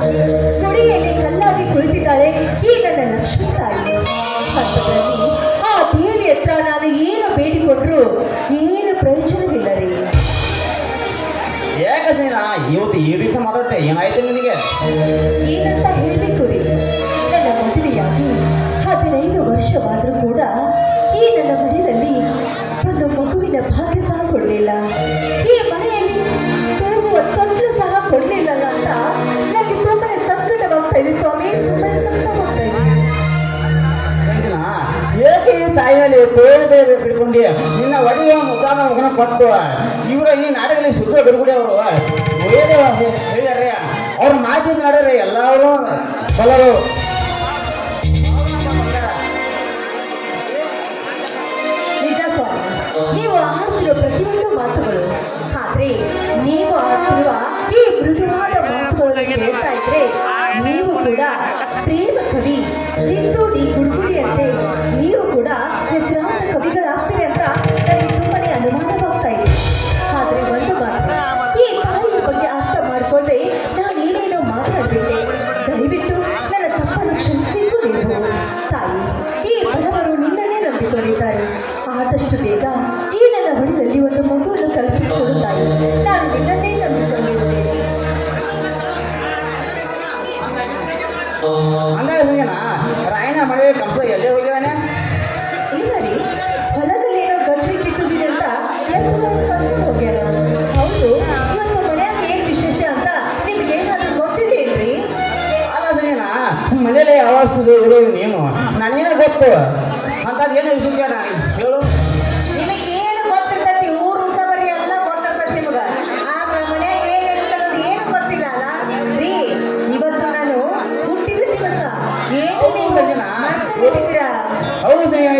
ಕೂಡ ಗುಡಿಯಲ್ಲಿ ಕಲ್ಲಾಗಿ ಕುಳಿತಿದ್ದಾಳೆ ಈ ನನ್ನ ಲಕ್ಷ್ಮೀ ತಾಯಿ ಅಂಥದ್ರಲ್ಲಿ ಆ ದೇವಿ ಹತ್ರ ನಾನು ಏನು ಬೇಡಿಕೊಂಡ್ರು ಏನು ಪ್ರಯೋಜನವಿಲ್ಲ ರೀ ಯಾಕೆ ಸಂಜನಾ ಇವತ್ತು ಈ ರೀತಿ ಮಾತಾಡ್ತೆ ಏನಾಯ್ತು ನಿನಗೆ? ಏನಂತ ಹೇಳಬೇಕು ರೀ. ನನ್ನ ಮದುವೆಯಾಗಿ ಹದಿನೈದು ವರ್ಷವಾದರೂ ಕೂಡ ಈ ನನ್ನ ಮನೆಯಲ್ಲಿ ಒಂದು ಮಗುವಿನ ಭಾಗ್ಯ ಸಹ ಕೊಡಲಿಲ್ಲ. ಈ ಮನೆಯಲ್ಲಿ ತೂಗುವ ತೊಂದರೆ ಸಹ ಕೊಡಲಿಲ್ಲಲ್ಲ ಅಂತ ತಾಯಿಯಲ್ಲಿ ಬೇರೆ ಬೇರೆ ಬಿಡ್ಕೊಂಡಿ ನಿನ್ನ ಒಡೆಯ ಮುಖಾನ ಮುಖನ ಕೊಟ್ಟು, ಇವರ ಈ ನಾಟಕದಲ್ಲಿ ಸುಖ ಬಿಡುಗಡೆ ಅವರು. ಹೇಳ್ಯಾರ ಅವ್ರ ಮಾತಿನ ನಾಡ್ಯಾರ ಎಲ್ಲರೂ ಬಲರು. ನೀವು ನೀವು ನೀವು ಕೂಡ ಪ್ರೇಮ ಕವಿ ಸಿದ್ದು ಡಿ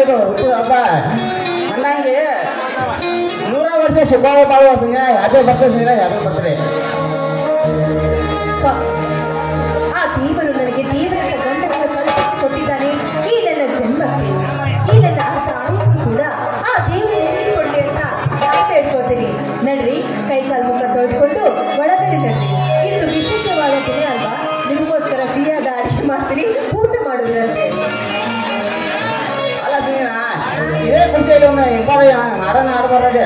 ಇದು ಹುಟ್ಟು ಹಬ್ಬ. ಅಂದಂಗೆ ನೂರ ವರ್ಷ ಶುಭಾವ ಬಾಳುವ ಸಂಜನಾ ಯಾಕೆ ಬರ್ತದೆ ಯಾಕೆ ಬರ್ತದೆ ಆ ದೇವರು ನನಗೆ ದೇವರ ಗಂಡವನ್ನು ಕಲ್ಪಿಸಿ ಕೊಟ್ಟಿದ್ದಾನೆ ಈ ನನ್ನ ಜನ್ಮಕ್ಕೆ, ಈ ನನ್ನ ತಾಯಿಗೂ ಕೂಡ ಆ ದೇವರು ಹೇಳಿಕೊಳ್ಳಿ ಅಂತ ನಡ್ರಿ, ಕೈ ಕಾಲು ಮುಖ ತೊಳೆದುಕೊಂಡು ಒಳಗಡೆ ಇದು ವಿಶೇಷವಾದ ದಿನ ಅಲ್ವಾ? ನಿಮಗೋಸ್ಕರ ಸಿಹಿಯಾದ ಅಡಿಗೆ ಮಾಡ್ತೀನಿ. ఉన్నాయి ఇంకా మరణ ఆడబడే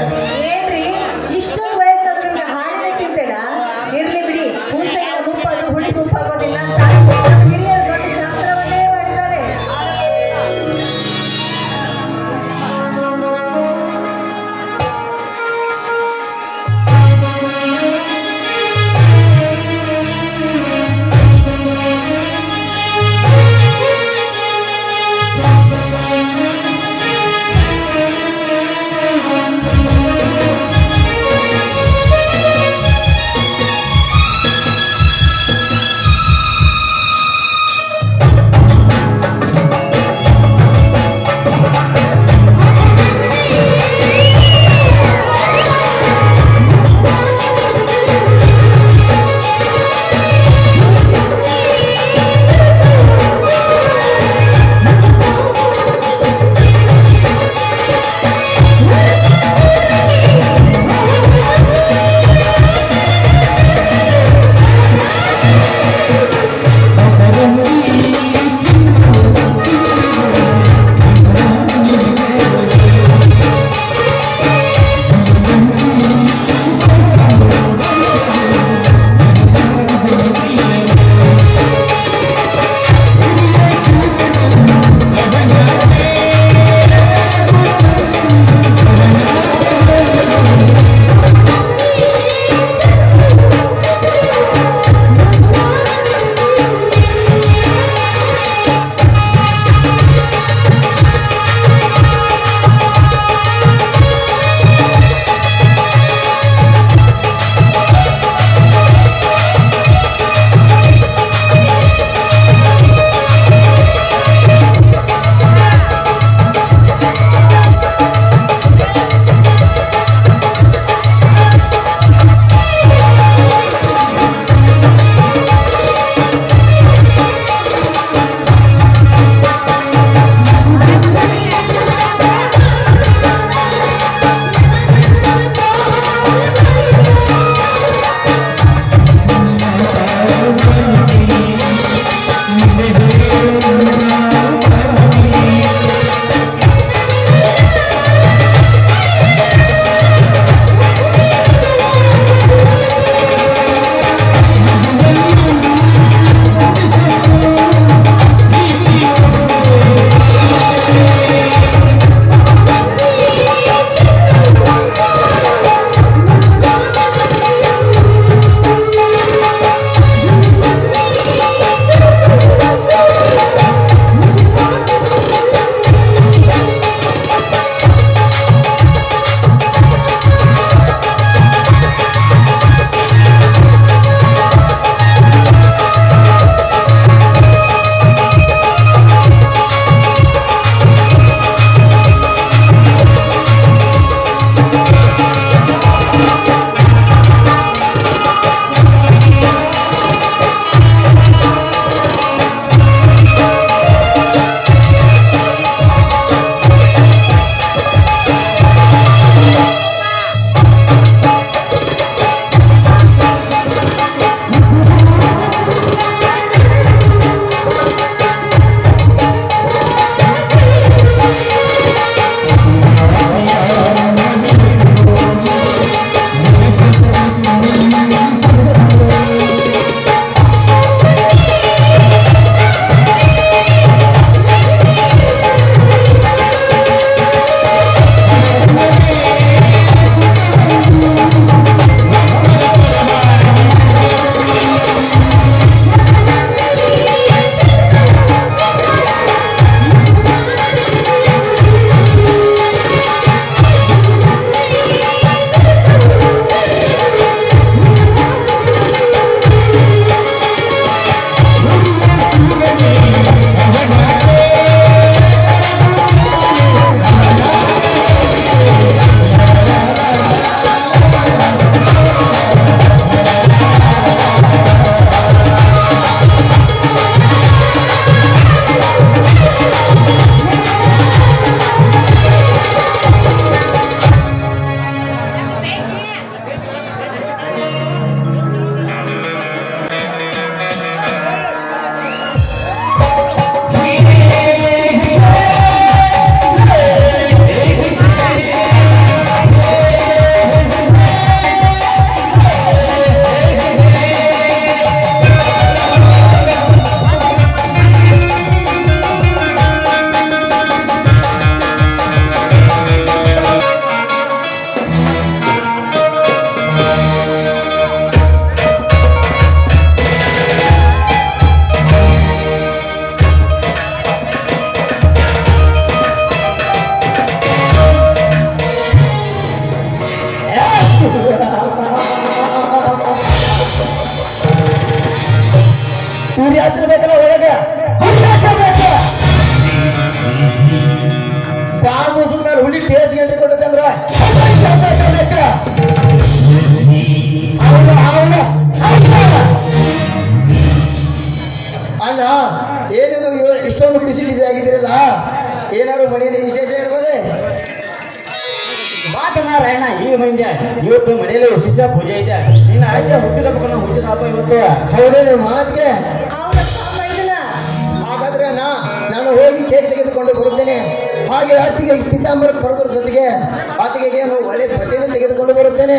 ಸೂರ್ಯ ಹತ್ತಿರ್ಬೇಕಲ್ಲ ಒಳಗೆ? ಬಾ ಮುಸುಕ್ ಹುಲಿ ಟೇಸ್ ಗಂಟೆ ಕೊಟ್ಟದಂದ್ರ ಅಣ್ಣ, ಏನಿದು ಇಷ್ಟೊಂದು ಬಿಸಿ ಬಿಸಿ ಆಗಿದ್ದೀರಲ್ಲ ಏನಾದ್ರು ಮನೆಯಲ್ಲಿ ವಿಶೇಷ ಮಾತನಾರಾಯಣ ಈಗ ಮಂಜ ಇವತ್ತು ಮನೆಯಲ್ಲಿ ವಿಶೇಷ ಪೂಜೆ ಇದೆ ನಿನ್ನ ಆಯ್ಕೆ ಹುಟ್ಟಿದ ಹಬ್ಬ ಹುಟ್ಟಿದ ಹಬ್ಬ ಇವತ್ತು. ಹೌದೇ ನಿಮ್ಮ ಮಾತಿಗೆ. ಹಾಗಾದ್ರೆ ನಾ ನಾನು ಹೋಗಿ ಕೇಕ್ ತೆಗೆದುಕೊಂಡು ಬರುತ್ತೇನೆ. ಹಾಗೆ ಆತಿಗೆ ಪಿತಾಂಬರ ಪರದರ ಜೊತೆಗೆ ಆತಿಗೆ ಏನು ಒಳ್ಳೆ ಬಟ್ಟೆಯನ್ನು ತೆಗೆದುಕೊಂಡು ಬರುತ್ತೇನೆ.